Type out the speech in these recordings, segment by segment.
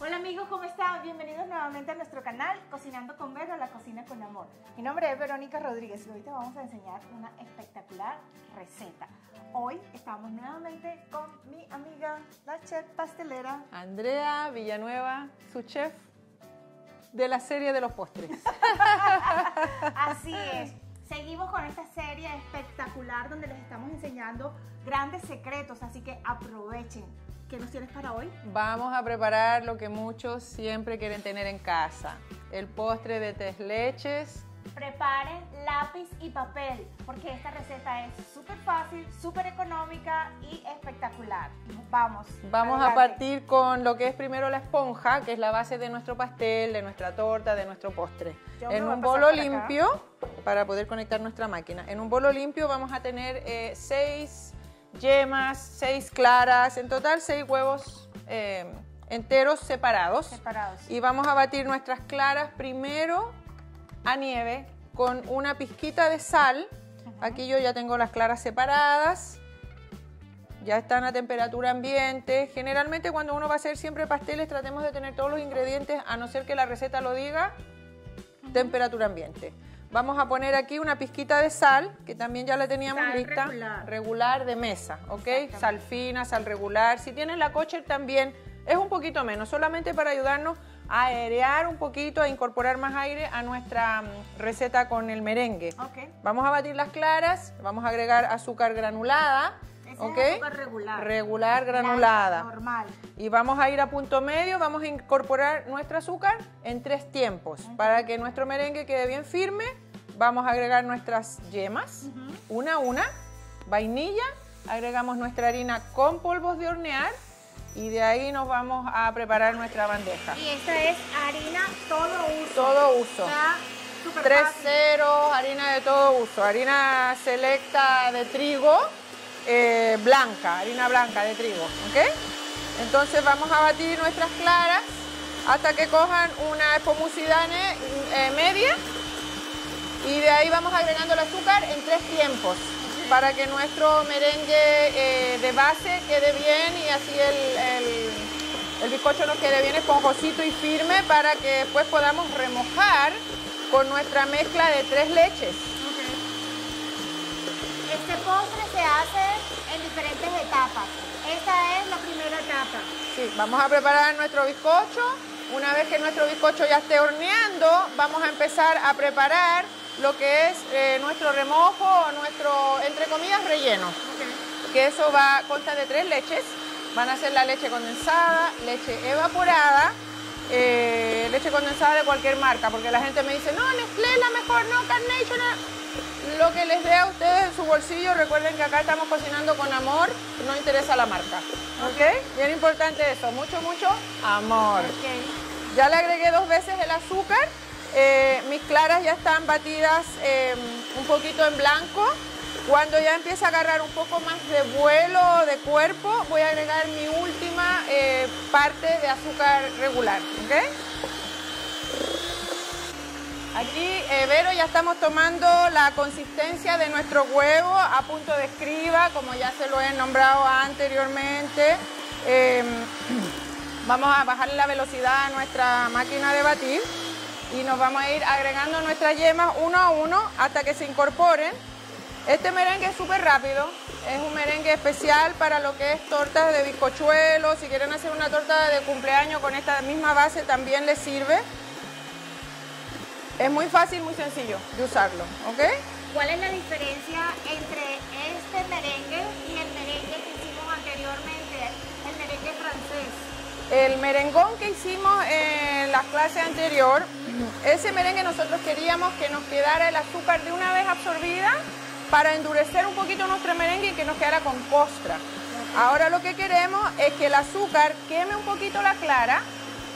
Hola amigos, ¿cómo están? Bienvenidos nuevamente a nuestro canal Cocinando con Vero, la cocina con amor. Mi nombre es Verónica Rodríguez y hoy te vamos a enseñar una espectacular receta. Hoy estamos nuevamente con mi amiga, la chef pastelera. Andrea Villanueva, su chef de la serie de los postres. Así es. Seguimos con esta serie espectacular donde les estamos enseñando grandes secretos, así que aprovechen. ¿Qué nos tienes para hoy? Vamos a preparar lo que muchos siempre quieren tener en casa, el postre de tres leches. Preparen lápiz y papel, porque esta receta es súper fácil, súper económica y espectacular. Vamos. Vamos a partir con lo que es primero la esponja, que es la base de nuestro pastel, de nuestra torta, de nuestro postre. en un bolo limpio, para poder conectar nuestra máquina, en un bolo limpio vamos a tener eh, seis yemas, seis claras, en total seis huevos eh, enteros separados. Separados. Y vamos a batir nuestras claras primero a nieve con una pizquita de sal. Aquí yo ya tengo las claras separadas. Ya están a temperatura ambiente. Generalmente cuando uno va a hacer siempre pasteles tratemos de tener todos los ingredientes, a no ser que la receta lo diga, temperatura ambiente. Vamos a poner aquí una pizquita de sal, que también ya la teníamos lista. Regular. regular. de mesa, ¿ok? Sal fina, sal regular. Si tienes la kosher también es un poquito menos, solamente para ayudarnos a airear un poquito, a incorporar más aire a nuestra mm, receta con el merengue. Ok. Vamos a batir las claras, vamos a agregar azúcar granulada. ¿Ok? es regular. Regular, granulada. Normal. Y vamos a ir a punto medio, vamos a incorporar nuestro azúcar en tres tiempos. Para que nuestro merengue quede bien firme, vamos a agregar nuestras yemas, una a una, vainilla, agregamos nuestra harina con polvos de hornear y de ahí nos vamos a preparar nuestra bandeja. Y esta es harina todo uso. Todo uso. Está súper Tres fácil. ceros, harina de todo uso, harina selecta de trigo, eh, blanca, harina blanca de trigo, ¿ok? Entonces vamos a batir nuestras claras hasta que cojan una espumosidad eh, media y de ahí vamos agregando el azúcar en tres tiempos para que nuestro merengue eh, de base quede bien y así el, el, bizcocho nos quede bien esponjosito y firme para que después podamos remojar con nuestra mezcla de tres leches. Este postre se hace diferentes etapas. Esta es la primera etapa. Sí, vamos a preparar nuestro bizcocho. Una vez que nuestro bizcocho ya esté horneando, vamos a empezar a preparar lo que es eh, nuestro remojo o nuestro, entre comillas, relleno. Que eso va, consta de tres leches. Van a ser la leche condensada, leche evaporada, eh, leche condensada de cualquier marca, porque la gente me dice, no, Nestlé es la mejor, no, Carnation. No". Lo que les dé a ustedes en su bolsillo, recuerden que acá estamos cocinando con amor, no interesa la marca. ¿Ok? Bien importante eso, mucho, mucho amor. Ok. Ya le agregué dos veces el azúcar. eh, mis claras ya están batidas eh, un poquito en blanco. Cuando ya empiece a agarrar un poco más de vuelo, de cuerpo, voy a agregar mi última eh, parte de azúcar regular. ¿ok? Aquí, eh, Vero, ya estamos tomando la consistencia de nuestro huevo a punto de escriba, como ya se lo he nombrado anteriormente. Eh, vamos a bajar la velocidad a nuestra máquina de batir y nos vamos a ir agregando nuestras yemas uno a uno hasta que se incorporen. Este merengue es súper rápido, es un merengue especial para lo que es tortas de bizcochuelo. Si quieren hacer una torta de cumpleaños con esta misma base también les sirve. Es muy fácil, muy sencillo de usarlo, ¿ok? ¿Cuál es la diferencia entre este merengue y el merengue que hicimos anteriormente, el merengue francés? El merengón que hicimos en la clase anterior, ese merengue nosotros queríamos que nos quedara el azúcar de una vez absorbida para endurecer un poquito nuestro merengue y que nos quedara con costra. Ahora lo que queremos es que el azúcar queme un poquito la clara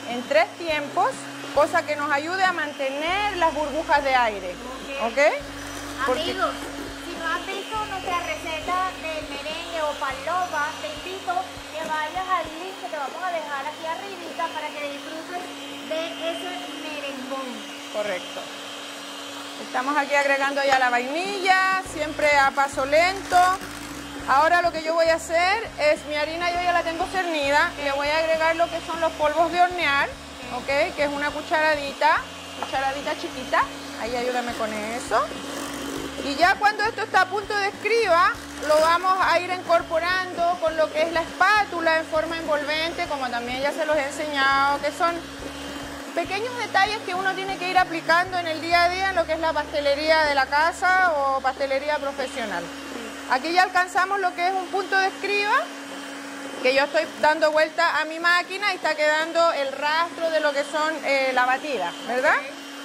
en tres tiempos, cosa que nos ayude a mantener las burbujas de aire. Ok. Amigos, si no has visto nuestra receta del merengue o paloma, te invito que vayas al link que te vamos a dejar aquí arribita para que disfrutes de ese merengón. Correcto. Estamos aquí agregando ya la vainilla, siempre a paso lento. Ahora lo que yo voy a hacer es, mi harina yo ya la tengo cernida, le voy a agregar lo que son los polvos de hornear. Que es una cucharadita, cucharadita chiquita. Ahí ayúdame con eso. Y ya cuando esto está a punto de escriba, lo vamos a ir incorporando con lo que es la espátula en forma envolvente, como también ya se los he enseñado, que son pequeños detalles que uno tiene que ir aplicando en el día a día en lo que es la pastelería de la casa o pastelería profesional. Aquí ya alcanzamos lo que es un punto de escriba, que yo estoy dando vuelta a mi máquina y está quedando el rastro de lo que son eh, la batida, ¿verdad?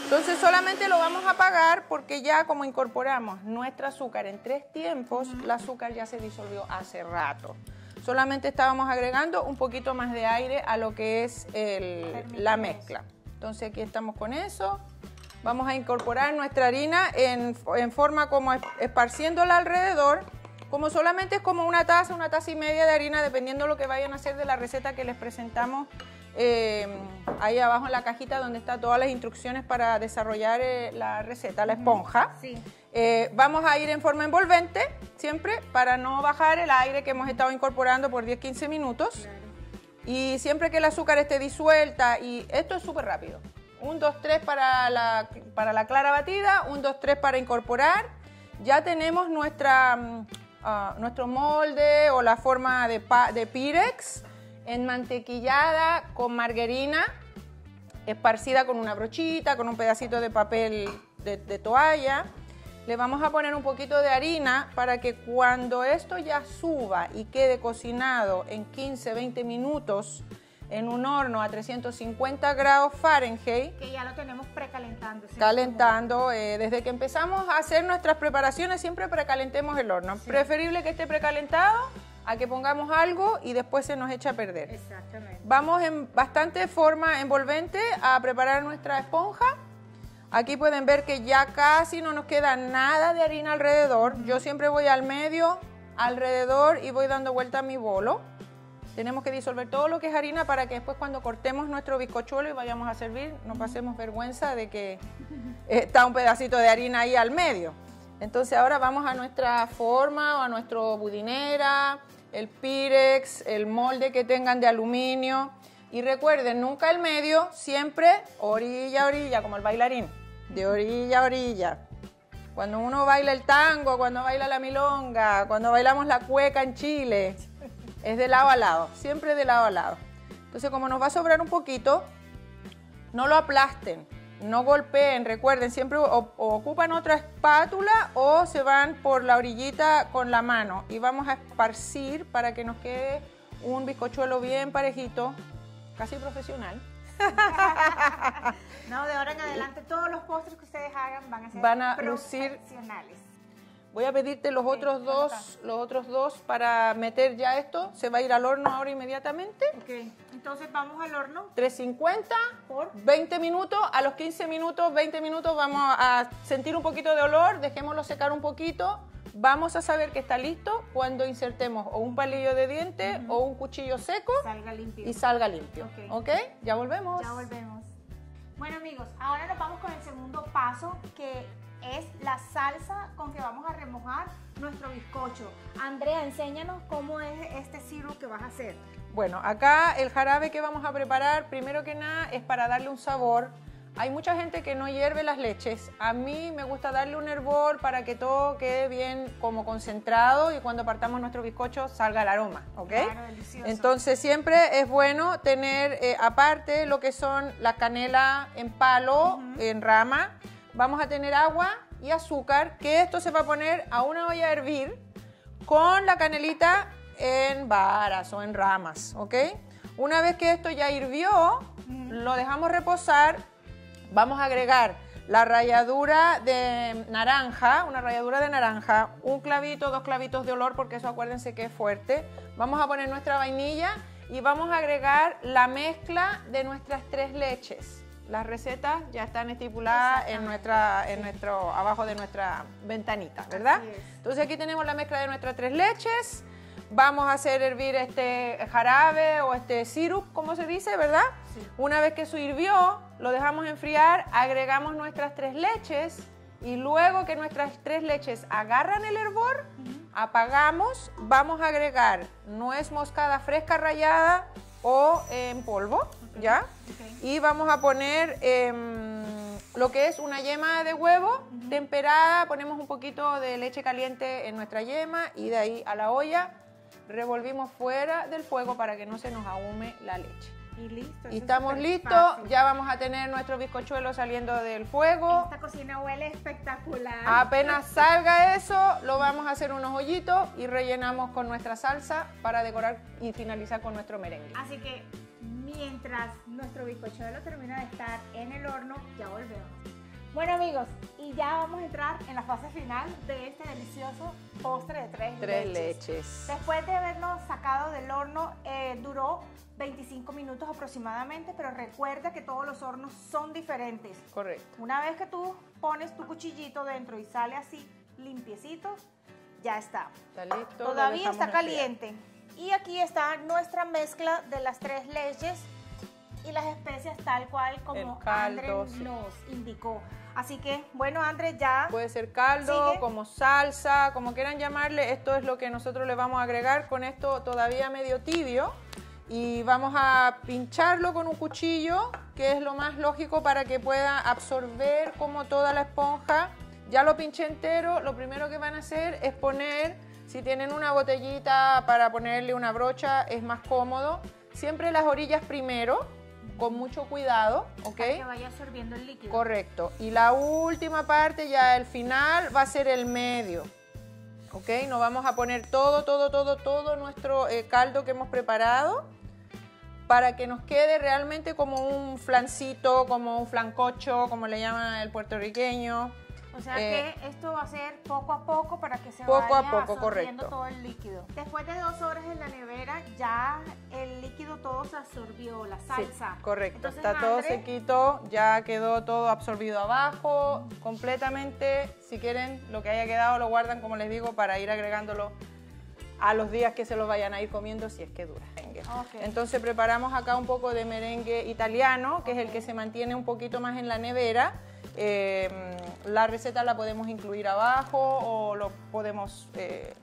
Entonces solamente lo vamos a apagar porque ya como incorporamos nuestro azúcar en tres tiempos, el azúcar ya se disolvió hace rato. Solamente estábamos agregando un poquito más de aire a lo que es la mezcla. Entonces aquí estamos con eso. Vamos a incorporar nuestra harina en, forma como esparciéndola alrededor. Como solamente es como una taza, una taza y media de harina, dependiendo de lo que vayan a hacer de la receta que les presentamos eh, ahí abajo en la cajita donde están todas las instrucciones para desarrollar eh, la receta, la esponja. Eh, vamos a ir en forma envolvente, siempre, para no bajar el aire que hemos estado incorporando por 10-15 minutos. Y siempre que el azúcar esté disuelta, y esto es súper rápido. Un, dos, tres para la, para la clara batida, un, dos, tres para incorporar. Ya tenemos nuestra, mm, ah, nuestro molde o la forma de, de Pirex enmantequillada con margarina, esparcida con una brochita, con un pedacito de papel de, de toalla. Le vamos a poner un poquito de harina para que cuando esto ya suba y quede cocinado en 15-20 minutos en un horno a 350 grados Fahrenheit. Que ya lo tenemos precalentando. Calentando. Eh, desde que empezamos a hacer nuestras preparaciones siempre precalentemos el horno. Preferible que esté precalentado a que pongamos algo y después se nos echa a perder. Exactamente. Vamos en bastante forma envolvente a preparar nuestra esponja. Aquí pueden ver que ya casi no nos queda nada de harina alrededor. Yo siempre voy al medio, alrededor y voy dando vuelta a mi bolo. Tenemos que disolver todo lo que es harina para que después cuando cortemos nuestro bizcochuelo y vayamos a servir, no pasemos vergüenza de que está un pedacito de harina ahí al medio. Entonces ahora vamos a nuestra forma o a nuestro budinera, el pirex, el molde que tengan de aluminio. Y recuerden, nunca el medio, siempre orilla a orilla, como el bailarín, de orilla a orilla. Cuando uno baila el tango, cuando baila la milonga, cuando bailamos la cueca en Chile, es de lado a lado, siempre de lado a lado. Entonces, como nos va a sobrar un poquito, no lo aplasten, no golpeen, recuerden, siempre ocupan otra espátula o se van por la orillita con la mano y vamos a esparcir para que nos quede un bizcochuelo bien parejito casi profesional. no, de ahora en adelante todos los postres que ustedes hagan van a ser van a profesionales. Voy a pedirte los otros dos, los otros dos para meter ya esto. Se va a ir al horno ahora inmediatamente. Ok, entonces vamos al horno. 350 por 20 minutos. A los 15 minutos, 20 minutos vamos a sentir un poquito de olor. Dejémoslo secar un poquito vamos a saber que está listo cuando insertemos o un palillo de diente o un cuchillo seco salga limpio. y salga limpio. ¿Ok? Ya volvemos. Ya volvemos. Bueno amigos, ahora nos vamos con el segundo paso que es la salsa con que vamos a remojar nuestro bizcocho. Andrea, enséñanos cómo es este sirope que vas a hacer. Bueno, acá el jarabe que vamos a preparar, primero que nada, es para darle un sabor hay mucha gente que no hierve las leches. A mí me gusta darle un hervor para que todo quede bien como concentrado y cuando partamos nuestro bizcocho salga el aroma, ¿ok? Claro, delicioso. Entonces siempre es bueno tener eh, aparte lo que son la canela en palo, en rama. Vamos a tener agua y azúcar, que esto se va a poner a una olla a hervir con la canelita en varas o en ramas, ¿ok? Una vez que esto ya hirvió, lo dejamos reposar Vamos a agregar la ralladura de naranja, una ralladura de naranja, un clavito, dos clavitos de olor, porque eso acuérdense que es fuerte. Vamos a poner nuestra vainilla y vamos a agregar la mezcla de nuestras tres leches. Las recetas ya están estipuladas en nuestra, en nuestro, abajo de nuestra ventanita, ¿verdad? Entonces aquí tenemos la mezcla de nuestras tres leches. Vamos a hacer hervir este jarabe o este sirup, como se dice, ¿verdad? Una vez que eso hirvió, lo dejamos enfriar, agregamos nuestras tres leches y luego que nuestras tres leches agarran el hervor, apagamos, vamos a agregar nuez moscada fresca rallada o en polvo, ¿ya? Y vamos a poner em, lo que es una yema de huevo temperada, ponemos un poquito de leche caliente en nuestra yema y de ahí a la olla revolvimos fuera del fuego para que no se nos ahume la leche. Y listo. Y es estamos listos, fácil. ya vamos a tener nuestro bizcochuelo saliendo del fuego. Esta cocina huele espectacular. Apenas salga eso, lo vamos a hacer unos hoyitos y rellenamos con nuestra salsa para decorar y finalizar con nuestro merengue. Así que mientras nuestro bizcochuelo termina de estar en el horno, ya volvemos. Bueno amigos, y ya vamos a entrar en la fase final de este delicioso postre de tres, Tres leches. Después de haberlo sacado del horno, eh, duró 25 minutos aproximadamente, pero recuerda que todos los hornos son diferentes. Correcto. Una vez que tú pones tu cuchillito dentro y sale así limpiecito, ya está. Está listo. Todavía está enfriar. caliente. Y aquí está nuestra mezcla de las tres leches y las especias tal cual como caldo, André sí. nos indicó. Así que, bueno, André, ya Puede ser caldo, Sigue. como salsa, como quieran llamarle. Esto es lo que nosotros le vamos a agregar con esto todavía medio tibio. Y vamos a pincharlo con un cuchillo, que es lo más lógico para que pueda absorber como toda la esponja. Ya lo pinché entero, lo primero que van a hacer es poner, si tienen una botellita para ponerle una brocha, es más cómodo. Siempre las orillas primero, con mucho cuidado, ¿ok? para que vaya absorbiendo el líquido. Correcto. Y la última parte, ya el final, va a ser el medio. ¿Ok? Nos vamos a poner todo, todo, todo, todo nuestro eh, caldo que hemos preparado para que nos quede realmente como un flancito, como un flancocho, como le llaman el puertorriqueño. O sea Eh, que esto va a ser poco a poco para que se Poco a vaya poco, absorbiendo correcto. todo el líquido. Después de dos horas en la nevera, ya el líquido todo se absorbió, la Sí, salsa. correcto. Entonces, Está todo André, sequito, ya quedó todo absorbido abajo, completamente. Si quieren, lo que haya quedado lo guardan, como les digo, para ir agregándolo a los días que se lo vayan a ir comiendo si es que dura. Entonces preparamos acá un poco de merengue italiano, que es el que se mantiene un poquito más en la nevera. Eh, la receta la podemos incluir abajo o lo podemos eh,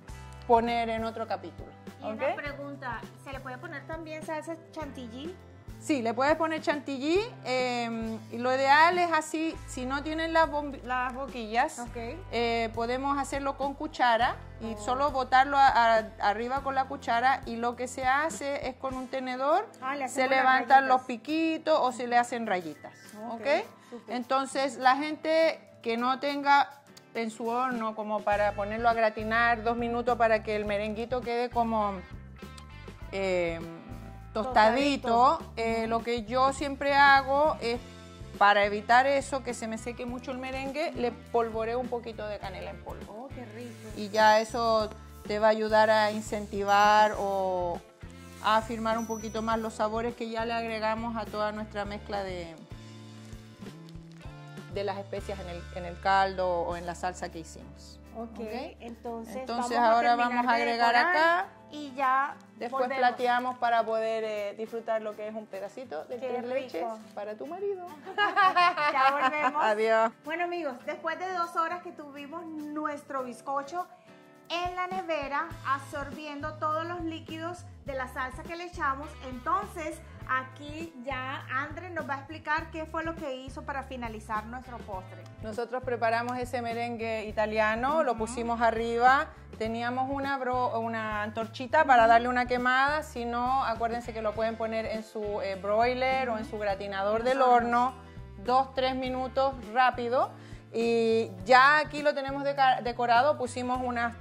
poner en otro capítulo. Y ¿ok? una pregunta, ¿se le puede poner también salsa chantilly? Sí, le puedes poner chantilly. eh, y lo ideal es así, si no tienen las, las boquillas, eh, podemos hacerlo con cuchara y solo botarlo a- a- arriba con la cuchara y lo que se hace es con un tenedor Ah, le se levantan los piquitos o se le hacen rayitas. Ok, ¿ok? súper. Entonces la gente que no tenga en su horno como para ponerlo a gratinar dos minutos para que el merenguito quede como eh, tostadito, eh, lo que yo siempre hago es para evitar eso, que se me seque mucho el merengue, le polvoreo un poquito de canela en polvo. Oh, qué rico. y ya eso te va a ayudar a incentivar o a afirmar un poquito más los sabores que ya le agregamos a toda nuestra mezcla de, de las especias en el, en el caldo o en la salsa que hicimos. Ok, ¿ok? entonces, Entonces vamos ahora vamos a agregar acá. y ya Después volvemos. plateamos para poder eh, disfrutar lo que es un pedacito de Qué tres rico. leches para tu marido. Ya volvemos. Adiós. Bueno amigos, después de dos horas que tuvimos nuestro bizcocho en la nevera, absorbiendo todos los líquidos de la salsa que le echamos, entonces aquí ya André nos va a explicar qué fue lo que hizo para finalizar nuestro postre. Nosotros preparamos ese merengue italiano, lo pusimos arriba, teníamos una, bro- una antorchita para darle una quemada, si no, acuérdense que lo pueden poner en su eh, broiler o en su gratinador del horno, dos, tres minutos rápido. Y ya aquí lo tenemos decorado, pusimos unas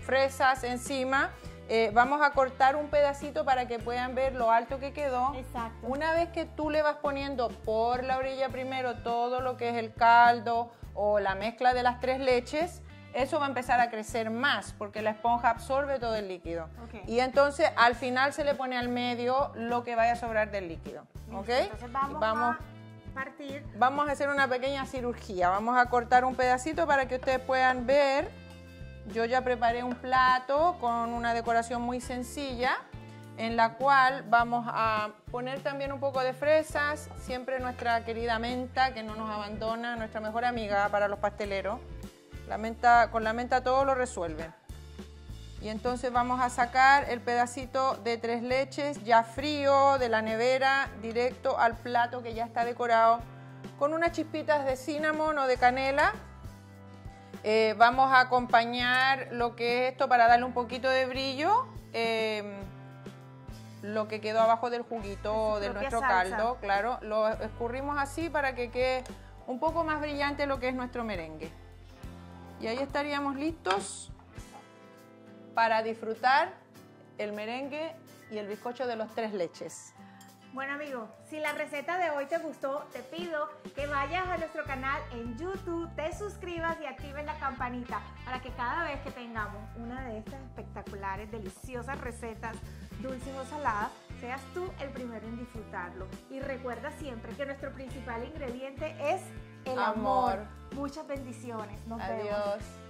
fresas encima. Eh, vamos a cortar un pedacito para que puedan ver lo alto que quedó. Exacto. Una vez que tú le vas poniendo por la orilla primero todo lo que es el caldo o la mezcla de las tres leches, eso va a empezar a crecer más porque la esponja absorbe todo el líquido. Y entonces al final se le pone al medio lo que vaya a sobrar del líquido. ¿ok? Entonces vamos, vamos, a partir. vamos a hacer una pequeña cirugía. Vamos a cortar un pedacito para que ustedes puedan ver. Yo ya preparé un plato con una decoración muy sencilla en la cual vamos a poner también un poco de fresas, siempre nuestra querida menta que no nos abandona, nuestra mejor amiga para los pasteleros. La menta, con la menta todo lo resuelve. Y entonces vamos a sacar el pedacito de tres leches ya frío de la nevera directo al plato que ya está decorado con unas chispitas de cinnamon o de canela. Eh, vamos a acompañar lo que es esto para darle un poquito de brillo. eh, lo que quedó abajo del juguito de nuestro salsa. caldo, claro, lo escurrimos así para que quede un poco más brillante lo que es nuestro merengue. Y ahí estaríamos listos para disfrutar el merengue y el bizcocho de los tres leches. Bueno amigos, si la receta de hoy te gustó, te pido que vayas a nuestro canal en YouTube, te suscribas y actives la campanita para que cada vez que tengamos una de estas espectaculares, deliciosas recetas, dulces o saladas, seas tú el primero en disfrutarlo. Y recuerda siempre que nuestro principal ingrediente es el amor. Amor. Muchas bendiciones. Nos vemos. Adiós.